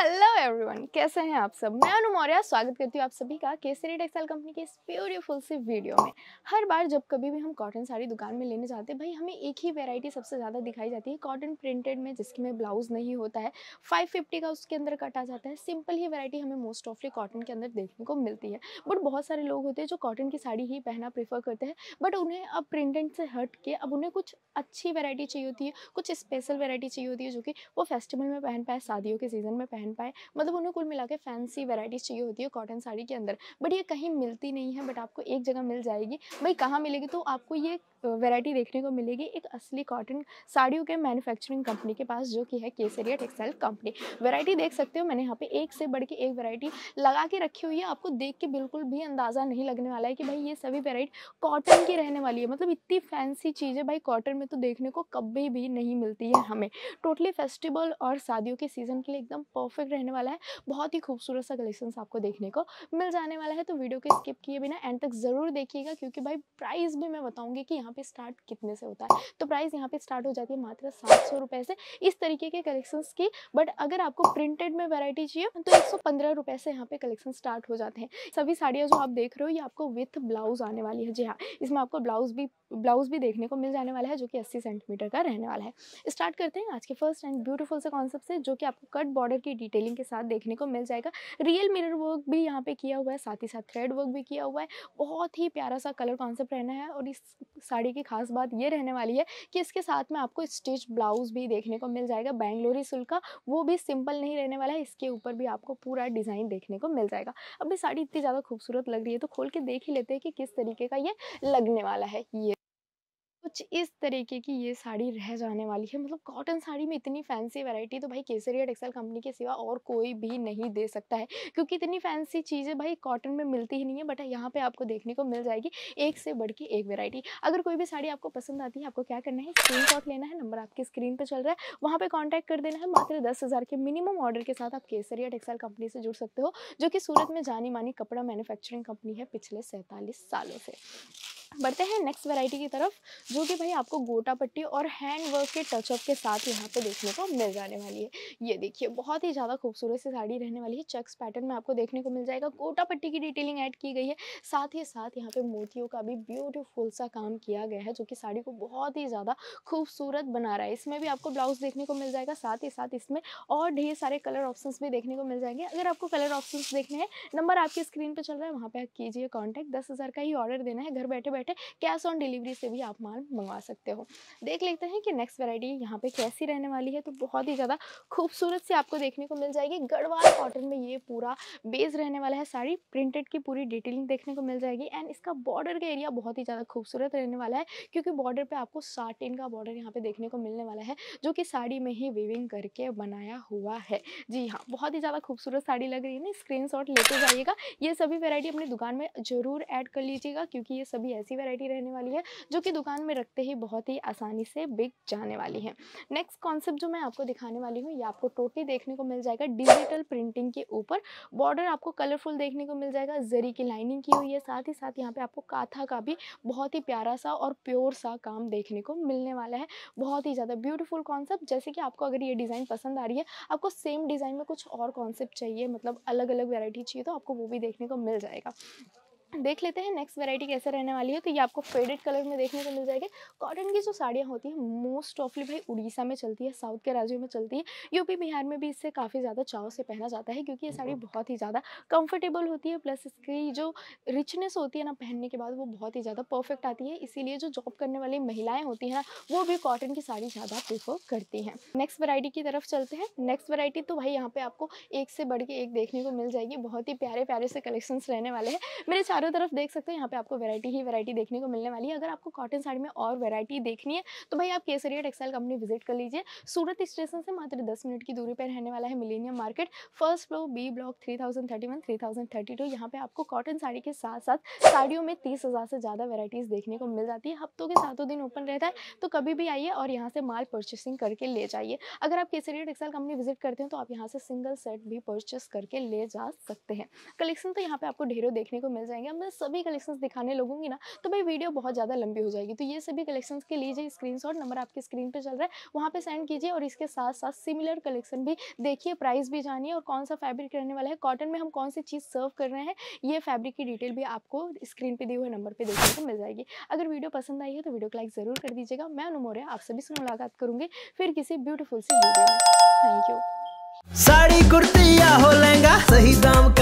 Hello everyone, कैसे हैं आप सब? मैं अनु स्वागत करती हूँ आप सभी का केसरी टेक्सटाइल कंपनी के इस ब्यूटीफुल सी वीडियो में। हर बार जब कभी भी हम कॉटन साड़ी दुकान में लेने जाते हैं, भाई, हमें एक ही वैरायटी सबसे ज़्यादा दिखाई जाती है कॉटन प्रिंटेड में, जिसकी में ब्लाउज नहीं होता है। फाइव फिफ्टी का उसके अंदर कटा जाता है। सिंपल ही वेरायटी हमें मोस्ट ऑफली कॉटन के अंदर देखने को मिलती है। बट बहुत सारे लोग होते हैं जो कॉटन की साड़ी ही पहना प्रेफर करते हैं। बट उन्हें अब प्रिंटेड से हट के, अब उन्हें कुछ अच्छी वेराइटी चाहिए होती है, कुछ स्पेशल वेराइटी चाहिए होती है जो कि वो फेस्टिवल में पहन पाए, शादियों के सीज़न में पहन पाए। मतलब उन्हें कुल मिला के फैंसी वेराइटीज़ चाहिए होती है कॉटन साड़ी के अंदर। बट ये कहीं मिलती नहीं है, बट आपको एक जगह मिल जाएगी। भाई कहाँ मिलेगी? तो आपको ये वैरायटी देखने को मिलेगी एक असली कॉटन साड़ियों के मैन्युफैक्चरिंग कंपनी के पास, जो कि है केसरिया टेक्सटाइल कंपनी। वैरायटी देख सकते हो मैंने यहाँ पे एक से बढ़ के एक वैरायटी लगा के रखी हुई है। आपको देख के बिल्कुल भी अंदाज़ा नहीं लगने वाला है कि भाई ये सभी वेराइटी कॉटन की रहने वाली है। मतलब इतनी फैंसी चीज़ें भाई, कॉटन में तो देखने को कभी भी नहीं मिलती है हमें। टोटली फेस्टिवल और शादियों के सीज़न के लिए एकदम रहने वाला है, बहुत ही खूबसूरत सा कलेक्शन आपको देखने को मिल जाने वाला है तो वीडियो के स्किप किए बिना एंड तक ज़रूर देखिएगा, क्योंकि भाई प्राइस भी मैं बताऊँगी कि यहाँ पे स्टार्ट कितने से होता है। तो प्राइस यहाँ पे स्टार्ट हो जाती है मात्र सात सौ से इस तरीके के कलेक्शंस की बट अगर आपको प्रिंटेड में वेराइटी चाहिए तो एक सौ पंद्रह से यहाँ पे कलेक्शन स्टार्ट हो जाते हैं। सभी साड़ियाँ जो आप देख रहे हो, ये आपको विथ ब्लाउज आने वाली है। जी हाँ इसमें आपको ब्लाउज भी ब्लाउज भी देखने को मिल जाने वाला है, जो कि 80 सेंटीमीटर का रहने वाला है। स्टार्ट करते हैं आज के फ़र्स्ट एंड ब्यूटीफुल से कॉन्सेप्ट से, जो कि आपको कट बॉर्डर की डिटेलिंग के साथ देखने को मिल जाएगा। रियल मिरर वर्क भी यहाँ पे किया हुआ है, साथ ही साथ थ्रेड वर्क भी किया हुआ है। बहुत ही प्यारा सा कलर कॉन्सेप्ट रहना है और इस साड़ी की खास बात ये रहने वाली है कि इसके साथ में आपको स्टिच ब्लाउज भी देखने को मिल जाएगा बैंगलोरी सुल का, वो भी सिंपल नहीं रहने वाला है, इसके ऊपर भी आपको पूरा डिज़ाइन देखने को मिल जाएगा। अब ये साड़ी इतनी ज़्यादा खूबसूरत लग रही है तो खोल के देख ही लेते हैं कि किस तरीके का ये लगने वाला है, ये। कुछ इस तरीके की ये साड़ी रह जाने वाली है। मतलब कॉटन साड़ी में इतनी फैंसी वैरायटी तो भाई केसरिया टेक्सटाइल कंपनी के सिवा और कोई भी नहीं दे सकता है। क्योंकि इतनी फैंसी चीज़ें भाई कॉटन में मिलती ही नहीं है, बट यहाँ पे आपको देखने को मिल जाएगी एक से बढ़ के एक वेराइटी अगर कोई भी साड़ी आपको पसंद आती है, आपको क्या करना है स्क्रीन लेना है, नंबर आपकी स्क्रीन पर चल रहा है, वहाँ पर कॉन्टैक्ट कर देना है। मात्र दस के मिनिमम ऑर्डर के साथ आप केसरिया टेक्सटाइल कंपनी से जुड़ सकते हो, जो कि सूरत में जानी मानी कपड़ा मैन्युफैक्चरिंग कंपनी है पिछले सैंतालीस सालों से। बढ़ते हैं नेक्स्ट वैरायटी की तरफ़, जो कि भाई आपको गोटा पट्टी और हैंड वर्क के टचअप के साथ यहाँ पे देखने को मिल जाने वाली है। ये देखिए, बहुत ही ज़्यादा खूबसूरत सी साड़ी रहने वाली है। चेक्स पैटर्न में आपको देखने को मिल जाएगा। गोटा पट्टी की डिटेलिंग ऐड की गई है। साथ ही साथ यहाँ पे मोतियों का भी ब्यूटीफुल सा काम किया गया है, जो कि साड़ी को बहुत ही ज़्यादा खूबसूरत बना रहा है। इसमें भी आपको ब्लाउज देखने को मिल जाएगा। साथ ही साथ इसमें और ढेर सारे कलर ऑप्शन भी देखने को मिल जाएँगे। अगर आपको कलर ऑप्शन देखने हैं नंबर आपकी स्क्रीन पर चल रहा है, वहाँ पर कीजिए कॉन्टैक्ट दस का ही ऑर्डर देना है। घर बैठे बैठे, कैश ऑन डिलीवरी से भी आप माल मंगवा सकते हो। देख लेते हैं कि नेक्स्ट वैरायटी यहाँ पे कैसी रहने वाली है तो बहुत ही ज़्यादा खूबसूरत से आपको देखने को मिल जाएगी। गढ़वाल कॉटन में ये पूरा बेस रहने वाला है, साड़ी प्रिंटेड की पूरी डिटेलिंग देखने को मिल जाएगी। एंड इसका बॉर्डर का एरिया बहुत ही ज़्यादा खूबसूरत रहने वाला है, क्योंकि बॉर्डर पर आपको साटिन का बॉर्डर यहाँ पे देखने को मिलने वाला है, जो कि साड़ी में ही वीविंग करके बनाया हुआ है। जी हाँ बहुत ही ज़्यादा खूबसूरत साड़ी लग रही है ना स्क्रीन लेते जाइएगा। ये सभी वेरायटी अपनी दुकान में ज़रूर ऐड कर लीजिएगा, क्योंकि ये सभी ऐसी वेरायटी रहने वाली है, जो कि दुकान में रखते ही बहुत ही आसानी से बिक जाने वाली है। नेक्स्ट कॉन्सेप्ट जो मैं आपको दिखाने वाली हूँ, ये आपको टोटली देखने को मिल जाएगा डिजिटल प्रिंटिंग के ऊपर। बॉर्डर आपको कलरफुल देखने को मिल जाएगा जरी की लाइनिंग की हुई है, साथ ही साथ यहाँ पे आपको काथा का भी बहुत ही प्यारा सा और प्योर सा काम देखने को मिलने वाला है। बहुत ही ज़्यादा ब्यूटीफुल कॉन्सेप्ट जैसे कि आपको अगर ये डिज़ाइन पसंद आ रही है, आपको सेम डिज़ाइन में कुछ और कॉन्सेप्ट चाहिए मतलब अलग अलग वेराइटी चाहिए तो आपको वो भी देखने को मिल जाएगा। देख लेते हैं नेक्स्ट वैरायटी कैसे रहने वाली है तो ये आपको फेडेड कलर में देखने को मिल जाएगी। कॉटन की जो साड़ियाँ होती हैं मोस्ट ऑफली भाई उड़ीसा में चलती है साउथ के राज्यों में चलती है। यूपी बिहार में भी इससे काफ़ी ज़्यादा चाव से पहना जाता है क्योंकि ये साड़ी बहुत ही ज़्यादा कंफर्टेबल होती है प्लस इसकी जो रिचनेस होती है ना पहनने के बाद वो बहुत ही ज़्यादा परफेक्ट आती है। इसीलिए जो जॉब करने वाली महिलाएँ होती हैं ना वो भी कॉटन की साड़ी ज़्यादा प्रेफर करती हैं। नेक्स्ट वैरायटी की तरफ़ चलते हैं। नेक्स्ट वैरायटी तो भाई यहाँ पर आपको एक से बढ़ के एक देखने को मिल जाएगी। बहुत ही प्यारे प्यारे से कलेक्शन रहने वाले हैं। मेरे चारों तरफ़ देख सकते हैं। यहाँ पे आपको वैरायटी ही वैरायटी देखने को मिलने वाली है। अगर आपको कॉटन साड़ी में और वैरायटी देखनी है तो भाई आप केसरिया टेक्सटाइल कंपनी विज़िट कर लीजिए। सूरत स्टेशन से मात्र दस मिनट की दूरी पर रहने वाला है Millennium Market first floor B block three thousand thirty one three thousand thirty two यहाँ पे आपको कॉटन साड़ी के साथ साथ साड़ियों में तीस हज़ार से ज़्यादा वेराइटीज़ देखने को मिल जाती है। हफ्तों के सातों दिन ओपन रहता है तो कभी भी आइए और यहाँ से माल परचेसिंग करके ले जाइए। अगर आप केसरिया टेक्सटाइल कंपनी विज़िट करते हैं तो आप यहाँ से सिंगल सेट भी परचेस करके ले जा सकते हैं। कलेक्शन तो यहाँ पे आपको ढेरों देखने को मिल जाएँगे। अब मैं सभी कलेक्शंस दिखाने लगूँगी ना तो भाई वीडियो बहुत ज़्यादा लंबी हो जाएगी। तो ये सभी कलेक्शंस के लीजिए स्क्रीनशॉट नंबर आपके स्क्रीन पे चल रहा है, वहाँ पे सेंड कीजिए और इसके साथ साथ सिमिलर कलेक्शन भी देखिए प्राइस भी जानिए और कौन सा फैब्रिक रहने वाला है कॉटन में हम कौन सी चीज़ सर्व कर रहे हैं, ये फैब्रिक की डिटेल भी आपको स्क्रीन पर दिए हुए नंबर पर देखने को मिल जाएगी। अगर वीडियो पसंद आई है तो वीडियो को लाइक ज़रूर कर दीजिएगा। मैं अनुमोर आप सभी से मुलाकात करूँगी फिर किसी ब्यूटीफुल सी वीडियो में। थैंक यू साड़ी कुर्ती या हो लहंगा, सही दाम का